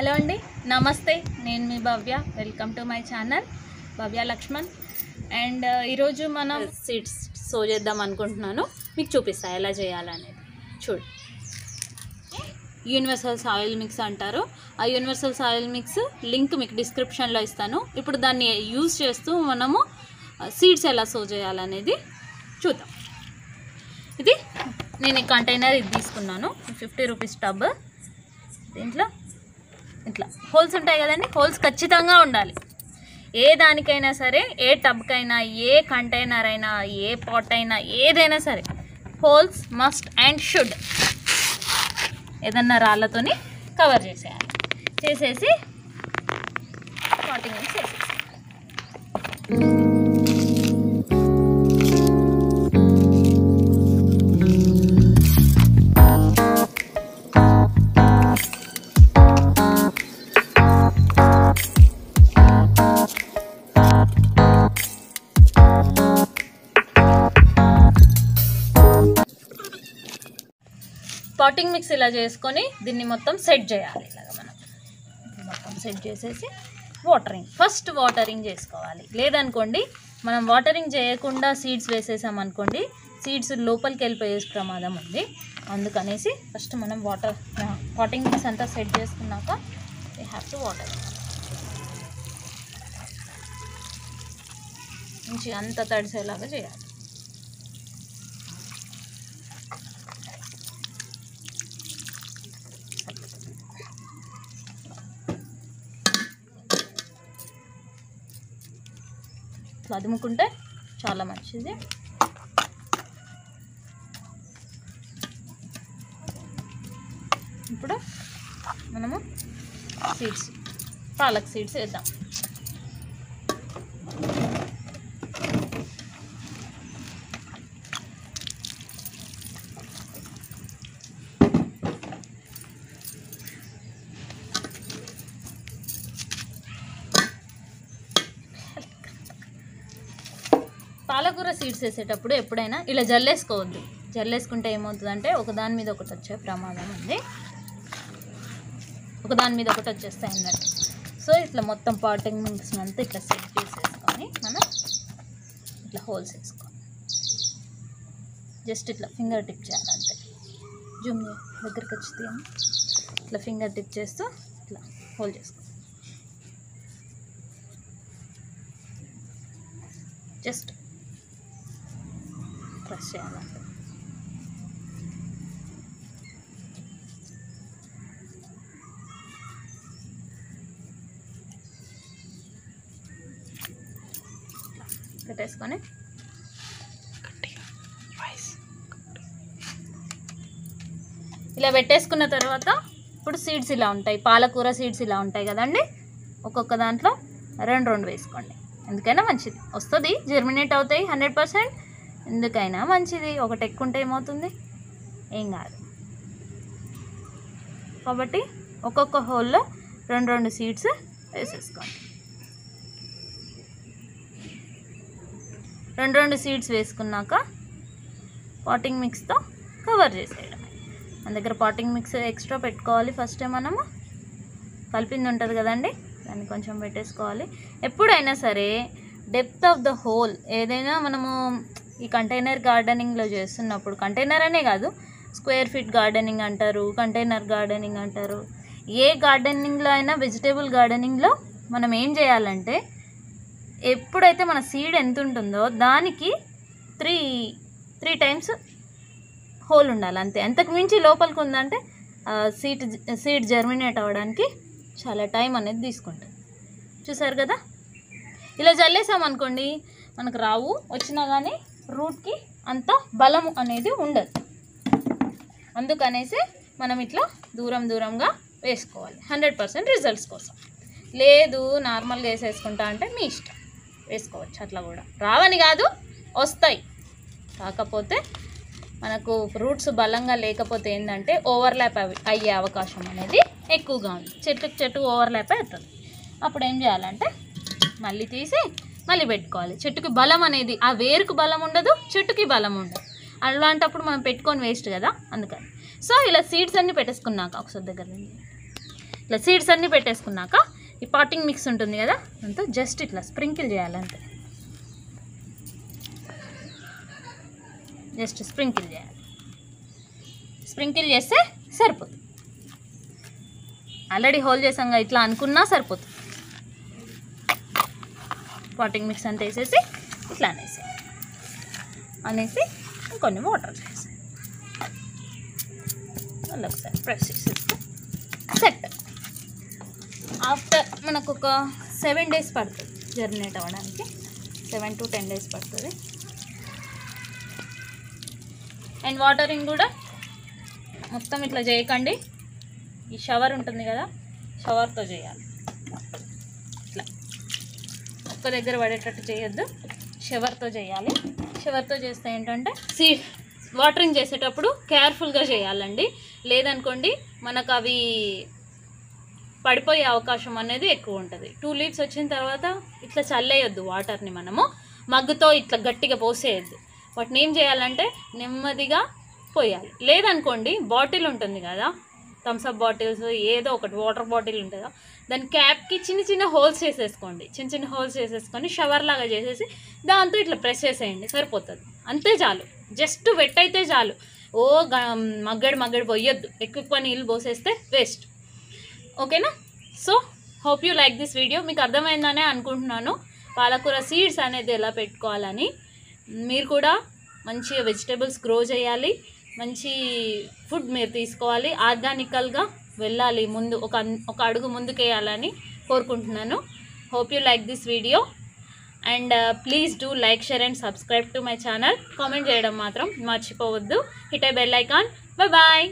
Hello అండి నమస్తే. నేను మీ Bhavya. Welcome to my channel Bhavya Lakshman. And uh, ఈరోజు మనం సీడ్స్ సో చేద్దాం అనుకుంటున్నాను. మీకు చూపిస్తా ఎలా చేయాలనేది. చూడు. యూనివర్సల్ సాయిల్ మిక్స్ అంటారు. ఆ యూనివర్సల్ సాయిల్ మిక్స్ లింక్ మీకు డిస్క్రిప్షన్లో ఇస్తాను. ఇప్పుడు దాన్ని యూజ్ చేస్తూ మనము సీడ్స్ ఎలా సో చేయాలనేది చూద్దాం. ఇది నేను ఈ కంటైనర్ ఇది తీసుకున్నాను. ఫిఫ్టీ రూపీస్ టబ్ దీంట్లో ఇట్లా. హోల్స్ ఉంటాయి కదండి హోల్స్ ఖచ్చితంగా ఉండాలి. ఏ దానికైనా సరే ఏ టబ్కైనా ఏ కంటైనర్ అయినా ఏ పాట్ అయినా ఏదైనా సరే హోల్స్ మస్ట్ అండ్ షుడ్ ఏదన్నా రాళ్ళతోని కవర్ చేసేయాలి. చేసేసి పాటింగ్ చేసేసి స్పాటింగ్ మిక్స్ ఇలా చేసుకొని దీన్ని మొత్తం సెట్ చేయాలి ఇలాగ మనం. మొత్తం సెట్ చేసేసి వాటరింగ్. ఫస్ట్ వాటరింగ్ చేసుకోవాలి. లేదనుకోండి మనం వాటరింగ్ చేయకుండా సీడ్స్ వేసేసాం అనుకోండి సీడ్స్ లోపలికి వెళ్ళిపోయే ప్రమాదం ఉంది. అందుకనేసి ఫస్ట్ మనం వాటర్ పాటింగ్ మిక్స్ అంతా సెట్ చేసుకున్నాక వీ హ్యావ్ టు వాటర్ మంచి అంత తడిసేలాగా చేయాలి. ఇట్లా అదుముకుంటే చాలా మంచిది. ఇప్పుడు మనము సీడ్స్ పాలక్ సీడ్స్ వేద్దాం. పాలకూర సీడ్స్ వేసేటప్పుడు ఎప్పుడైనా ఇలా జల్లేసుకోవద్దు. జల్లేసుకుంటే ఏమవుతుందంటే ఒకదాని మీద ఒకటి వచ్చే ప్రమాదం ఉంది. ఒకదాని మీద ఒకటి వచ్చేస్తాయి అన్నట్టు సో ఇట్లా మొత్తం పాటింగ్ మిక్స్ అంతా ఇట్లా సెట్ చేసేసుకొని మనం ఇట్లా హోల్స్ వేసుకోవాలి. జస్ట్ ఇట్లా ఫింగర్ టిప్ చేయాలి అంతే. జూమ్ దగ్గరికి వచ్చి ఇట్లా ఫింగర్ టిప్ చేస్తూ ఇట్లా హోల్ చేసుకోవాలి. జస్ట్ ప్రెస్ చేయాలంటే పెట్టేసుకొని ఇలా పెట్టేసుకున్న తర్వాత ఇప్పుడు సీడ్స్ ఇలా ఉంటాయి. పాలకూర సీడ్స్ ఇలా ఉంటాయి కదండి? ఒక్కొక్క దాంట్లో రెండు రెండు వేసుకోండి. ఎందుకైనా మంచిది. వస్తుంది. జర్మినేట్ అవుతాయి. హండ్రెడ్ పర్సెంట్ ఎందుకైనా మంచిది ఒకటి ఎక్కువ ఉంటే ఏమవుతుంది? ఏం కాదు. కాబట్టి ఒక్కొక్క హోల్లో రెండు రెండు సీడ్స్ వేసేసుకోండి. రెండు రెండు సీడ్స్ వేసుకున్నాక పాటింగ్ మిక్స్తో కవర్ చేసేయడం మన దగ్గర పాటింగ్ మిక్స్ ఎక్స్ట్రా పెట్టుకోవాలి ఫస్ట్ మనము. కలిపింది ఉంటుంది కదండి దాన్ని కొంచెం పెట్టేసుకోవాలి. ఎప్పుడైనా సరే డెప్త్ ఆఫ్ ద హోల్ ఏదైనా మనము ఈ కంటైనర్ గార్డెనింగ్లో చేస్తున్నప్పుడు కంటైనర్ అనే కాదు స్క్వేర్ ఫీట్ గార్డెనింగ్ అంటారు కంటైనర్ గార్డెనింగ్ అంటారు. ఏ గార్డెనింగ్లో అయినా వెజిటేబుల్ గార్డెనింగ్లో మనం ఏం చేయాలంటే ఎప్పుడైతే మన సీడ్ ఎంత ఉంటుందో దానికి త్రీ త్రీ టైమ్స్ హోల్ ఉండాలి అంతే. అంతకు మించి లోపలికి ఉందంటే సీడ్ సీడ్ జర్మినేట్ అవ్వడానికి చాలా టైం అనేది తీసుకుంటుంది చూసారు కదా? ఇలా చల్లేసాం అనుకోండి మనకు రావు వచ్చినా కానీ రూట్కి అంత బలం అనేది ఉండదు. అందుకనేసి మనం ఇట్లా దూరం దూరంగా వేసుకోవాలి. హండ్రెడ్ పర్సెంట్ రిజల్ట్స్ కోసం. లేదు నార్మల్గా వేసేసుకుంటా అంటే మీ ఇష్టం. వేసుకోవచ్చు అట్లా కూడా. రావని కాదు వస్తాయి. కాకపోతే మనకు రూట్స్ బలంగా లేకపోతే ఏంటంటే ఓవర్లాప్ అయ్యే అవకాశం అనేది ఎక్కువగా ఉంది. చెట్టుకు చెట్టు ఓవర్లాప్ అవుతుంది. అప్పుడు ఏం చేయాలంటే మళ్ళీ తీసి మళ్ళీ పెట్టుకోవాలి. చెట్టుకి బలం అనేది ఆ వేరుకు బలం ఉండదు చెట్టుకి బలం ఉండదు. అలాంటప్పుడు మనం పెట్టుకొని వేస్ట్ కదా అందుకని. సో ఇలా సీడ్స్ అన్నీ పెట్టేసుకున్నాక ఒకసారి దగ్గర నుండి. ఇట్లా సీడ్స్ అన్నీ పెట్టేసుకున్నాక ఈ పాటింగ్ మిక్స్ ఉంటుంది కదా అంతా జస్ట్ ఇట్లా స్ప్రింకిల్ చేయాలి అంతే. జస్ట్ స్ప్రింకిల్ చేయాలి. స్ప్రింకిల్ చేస్తే సరిపోతుంది. ఆల్రెడీ హోల్ చేసాం ఇట్లా అనుకున్నా సరిపోతుంది. పాటింగ్ మిక్స్ అంతా వేసేసి ఇట్లా అనేసి. అనేసి ఇంకొన్ని వాటర్ చేసి మళ్ళీ ఒకసారి ప్రెస్ చేసేస్తే సెట్ ఆఫ్టర్ మనకు ఒక సెవెన్ డేస్ పడుతుంది జర్నేట్ అవ్వడానికి. సెవెన్ టు టెన్ డేస్ పడుతుంది. అండ్ వాటరింగ్ కూడా మొత్తం ఇట్లా చేయకండి. ఈ షవర్ ఉంటుంది కదా షవర్తో చేయాలి. ఒక్క దగ్గర పడేటట్టు చేయొద్దు. షవర్తో చేయాలి. షవర్తో చేస్తే ఏంటంటే సీ వాటరింగ్ చేసేటప్పుడు కేర్ఫుల్గా చేయాలండి. లేదనుకోండి మనకు అవి పడిపోయే అవకాశం అనేది ఎక్కువ ఉంటుంది. టూ లీవ్స్ వచ్చిన తర్వాత ఇట్లా చల్లేయొద్దు వాటర్ని మనము. మగ్గుతో ఇట్లా గట్టిగా పోసేయద్దు. వాటిని ఏం చేయాలంటే నెమ్మదిగా పోయాలి. లేదనుకోండి బాటిల్ ఉంటుంది కదా థమ్స్అప్ బాటిల్స్ ఏదో ఒకటి వాటర్ బాటిల్ ఉంటుందా దాని క్యాప్కి చిన్న చిన్న హోల్స్ చేసేసుకోండి. చిన్న చిన్న హోల్స్ చేసేసుకొని షవర్ లాగా చేసేసి దాంతో ఇట్లా ప్రెస్ చేసేయండి. సరిపోతుంది. అంతే చాలు. జస్ట్ వెట్ అయితే చాలు. ఓ గ- మగ్గడి మగ్గడి పోయొద్దు. ఎక్కువ ఎక్కువ నీళ్ళు పోసేస్తే వేస్ట్. ఓకేనా? So hope you like this video. మీకు అర్థమైందనే అనుకుంటున్నాను. పాలకూర సీడ్స్ అనేది ఎలా పెట్టుకోవాలని. మీరు కూడా మంచిగా వెజిటేబుల్స్ గ్రో చేయాలి. మంచి ఫుడ్ మీరు తీసుకోవాలి. ఆర్గానికల్గా వెళ్ళాలి ముందు ఒక ఒక అడుగు ముందుకేయాలని కోరుకుంటున్నాను. Hope you like this video and please do like share and subscribe to my channel comment చేయడం మాత్రం మర్చిపోవద్దు. Hit a bell icon bye bye